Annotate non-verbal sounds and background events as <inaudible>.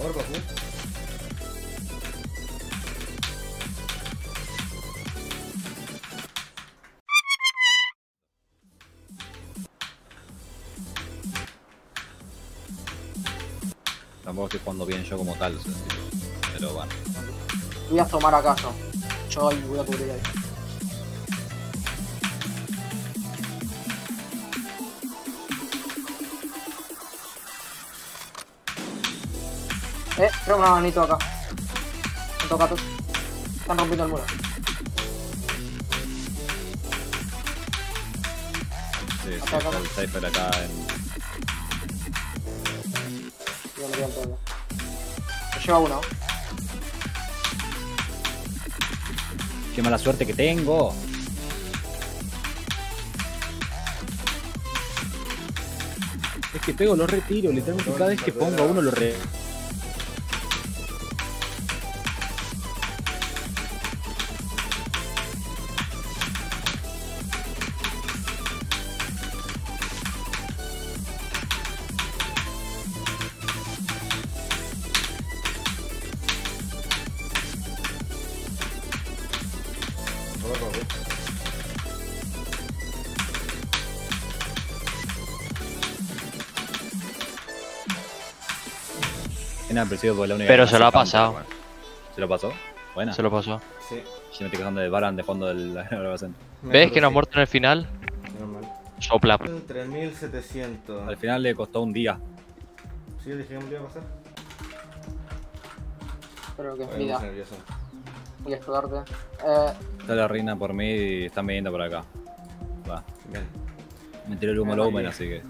Favor, papu. Tampoco estoy jugando bien yo como tal, o sea, sí. pero bueno. Voy a tomar acá yo. Yo ahí voy a cubrir ahí. Eh, creo una manito acá. Me toca tú. Están rompiendo el muro. Sí, sí, Acá, el Cypher acá en... Yo me lleva uno. Qué mala suerte que tengo. Es que pego los retiro, literalmente cada vez que pongo a uno lo re... Favor, papu. Tiene apreciado por la única Pero se lo ha pasado. bueno. ¿Se lo pasó? Buena. Se lo pasó. Sí. Si me estoy quejando de Baran de fondo de <laughs> la grabación. ¿Ves que no ha muerto en el final? Normal. Sopla. 3700. Al final le costó un día. Sí, yo dije que me lo iba a pasar. Espero que es vida. nervioso. Voy a explotarte. Eh, Está la reina por mí y están viniendo por acá. Va. Bien. Me tiró el humo y- así que.